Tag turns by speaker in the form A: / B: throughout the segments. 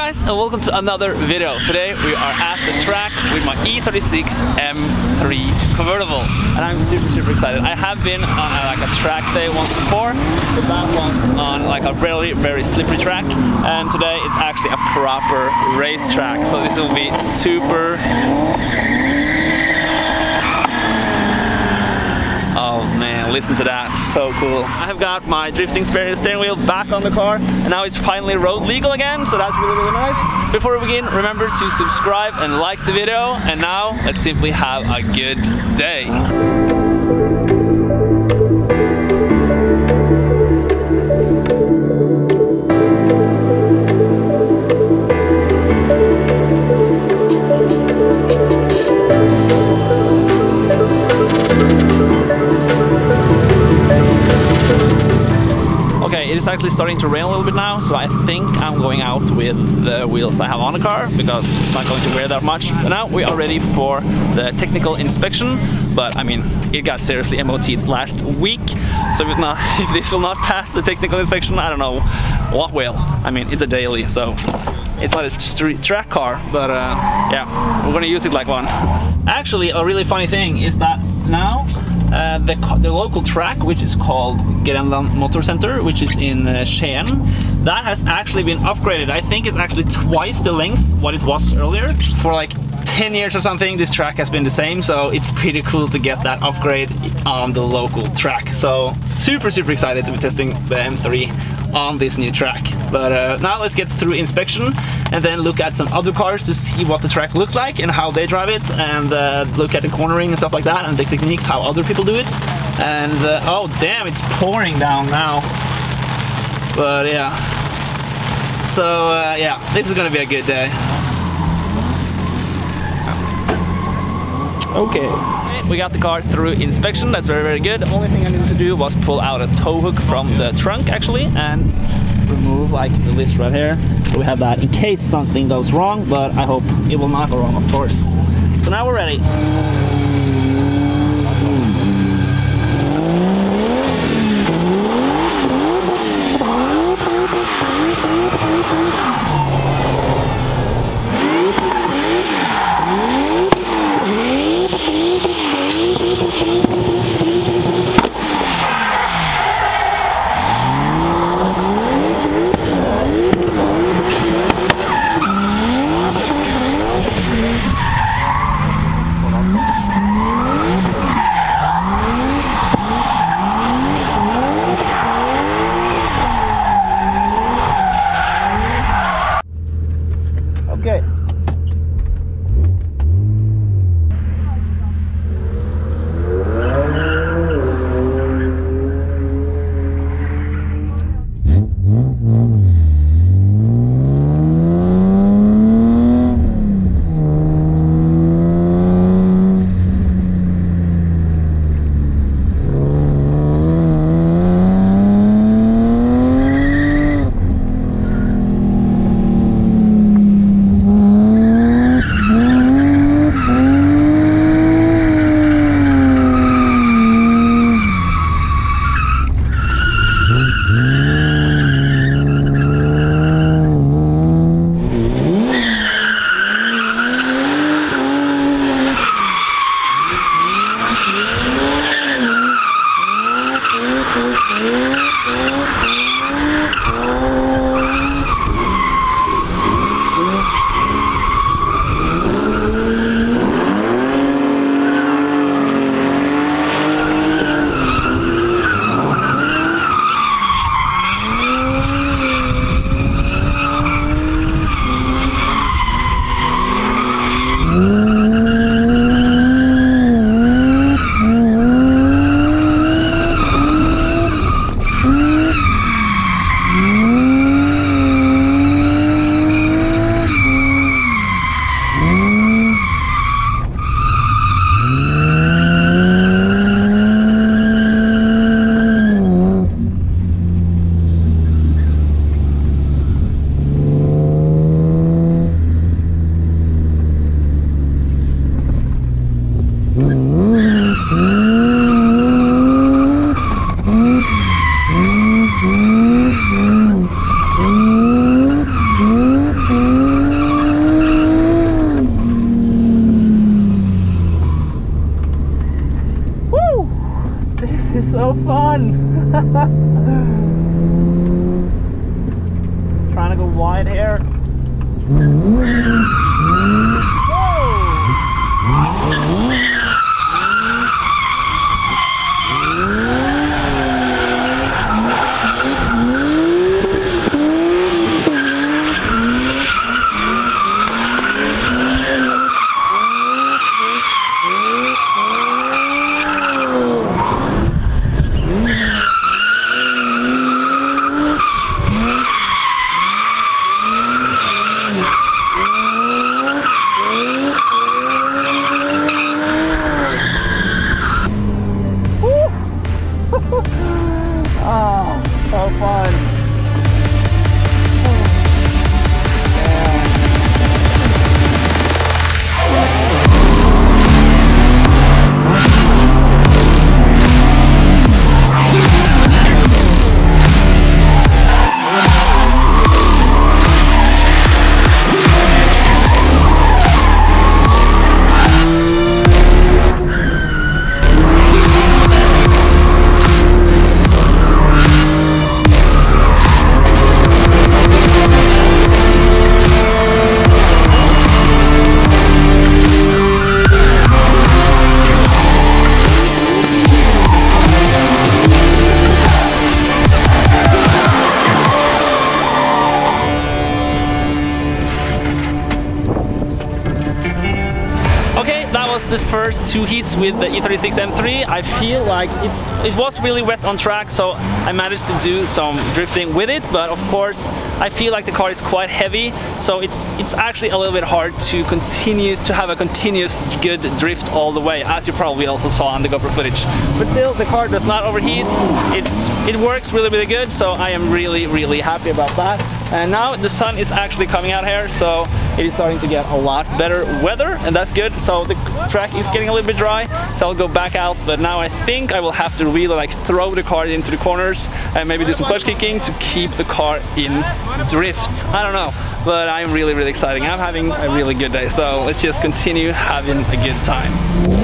A: guys and welcome to another video. Today we are at the track with my E36 M3 convertible and I'm super super excited. I have been on a, like a track day once before but that was on like a very very slippery track and today it's actually a proper race track so this will be super Oh man, listen to that, so cool. I have got my drifting spare steering wheel back on the car and now it's finally road legal again, so that's really really nice. Before we begin, remember to subscribe and like the video and now let's simply have a good day. Is actually starting to rain a little bit now, so I think I'm going out with the wheels I have on the car because it's not going to wear that much. But now we are ready for the technical inspection, but I mean, it got seriously MOT'd last week, so if, not, if this will not pass the technical inspection, I don't know what will. I mean, it's a daily, so it's not a street track car, but uh, yeah, we're gonna use it like one. Actually, a really funny thing is that now uh, the, the, local track, which is called Grenland Motor Center, which is in uh, Skien, that has actually been upgraded. I think it's actually twice the length what it was earlier. For like 10 years or something, this track has been the same, so it's pretty cool to get that upgrade on the local track. So super, super excited to be testing the M3 on this new track. But uh, now let's get through inspection and then look at some other cars to see what the track looks like and how they drive it and uh, look at the cornering and stuff like that and the techniques, how other people do it. And uh, oh damn, it's pouring down now. But yeah. So uh, yeah, this is gonna be a good day. Okay. We got the car through inspection, that's very, very good. Only thing I needed to do was pull out a tow hook from the trunk actually and remove like the list right here. So we have that in case something goes wrong, but I hope it will not go wrong, of course. So now we're ready. ハハハ。Two heats with the E36 M3. I feel like it's it was really wet on track, so I managed to do some drifting with it. But of course, I feel like the car is quite heavy, so it's it's actually a little bit hard to continue to have a continuous good drift all the way, as you probably also saw on the GoPro footage. But still, the car does not overheat. It's it works really really good, so I am really really happy about that. And now the sun is actually coming out here, so it is starting to get a lot better weather, and that's good. So the track is getting a little bit dry, so I'll go back out. But now I think I will have to really like throw the car into the corners and maybe do some clutch kicking to keep the car in drift. I don't know, but I'm really, really excited. I'm having a really good day, so let's just continue having a good time.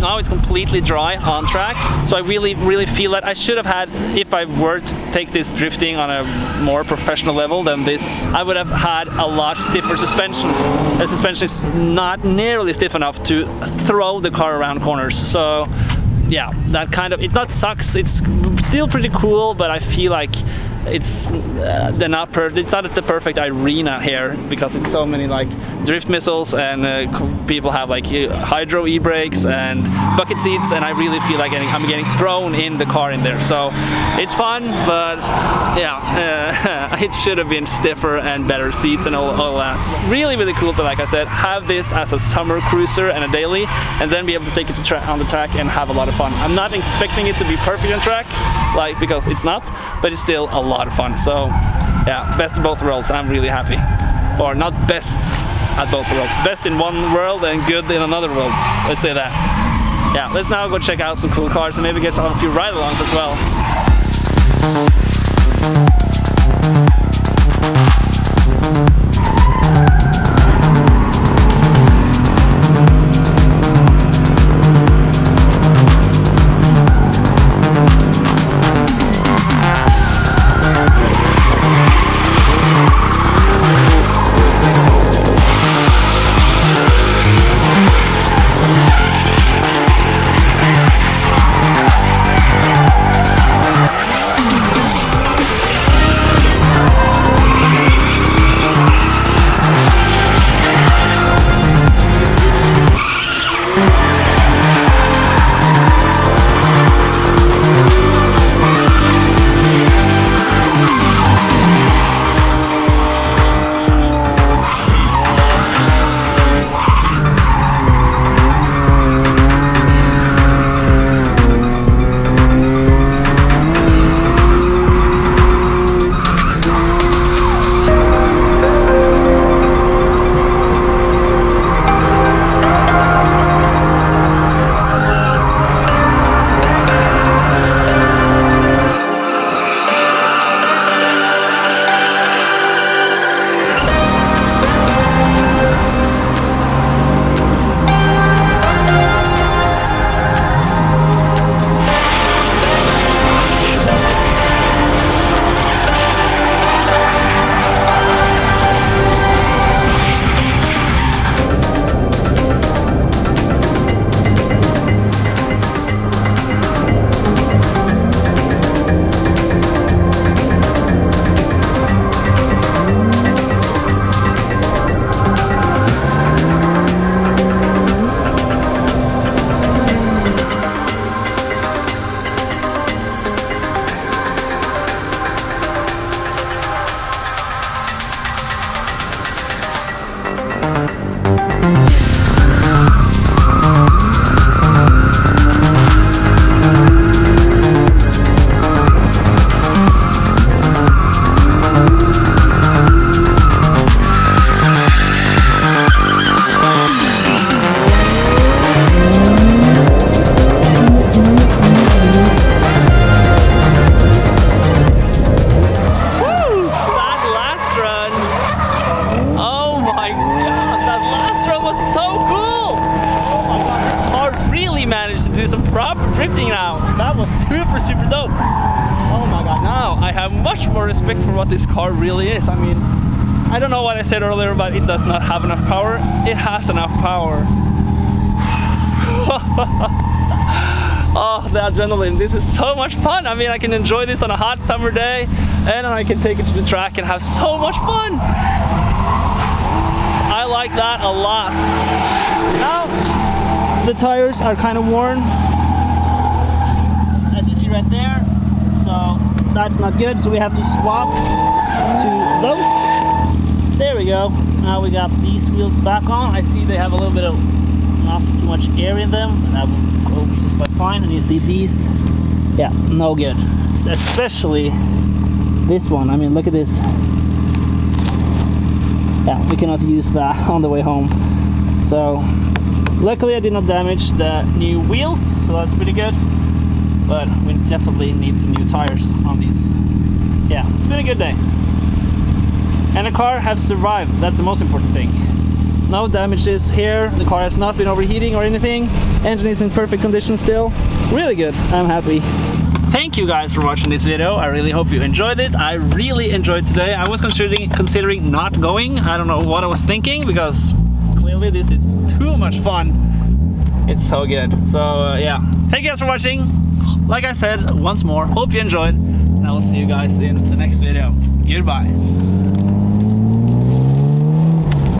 A: Now it's completely dry on track. So I really, really feel that I should have had, if I were to take this drifting on a more professional level than this, I would have had a lot stiffer suspension. The suspension is not nearly stiff enough to throw the car around corners. So yeah, that kind of, it not sucks, it's still pretty cool, but I feel like it's uh, they're not perfect. It's not the perfect arena here because it's so many like drift missiles and uh, people have like hydro e-brakes and bucket seats, and I really feel like getting, I'm getting thrown in the car in there. So it's fun, but yeah, uh, it should have been stiffer and better seats and all, all that. It's really, really cool to, like I said, have this as a summer cruiser and a daily, and then be able to take it to on the track and have a lot of fun. I'm not expecting it to be perfect on track, like because it's not, but it's still a lot lot of fun. So yeah, best of both worlds. I'm really happy. Or not best at both worlds. Best in one world and good in another world. Let's say that. yeah, let's now go check out some cool cars and maybe get some a few ride-alongs as well. What this car really is. I mean, I don't know what I said earlier, but it does not have enough power. It has enough power. oh, the adrenaline. This is so much fun. I mean, I can enjoy this on a hot summer day and I can take it to the track and have so much fun. I like that a lot. Now, the tires are kind of worn as you see right there. So that's not good. So we have to swap to those. There we go. Now we got these wheels back on. I see they have a little bit of not too much air in them. And that will go just by fine. And you see these, yeah, no good. Especially this one. I mean, look at this. Yeah, we cannot use that on the way home. So luckily I did not damage the new wheels, so that's pretty good but we definitely need some new tires on these. Yeah, it's been a good day. And the car has survived, that's the most important thing. No damages here, the car has not been overheating or anything. Engine is in perfect condition still. Really good, I'm happy. Thank you guys for watching this video. I really hope you enjoyed it. I really enjoyed today. I was considering considering not going. I don't know what I was thinking because clearly this is too much fun. It's so good. So uh, yeah, thank you guys for watching like I said once more, hope you enjoyed, and I will see you guys in the next video. Goodbye.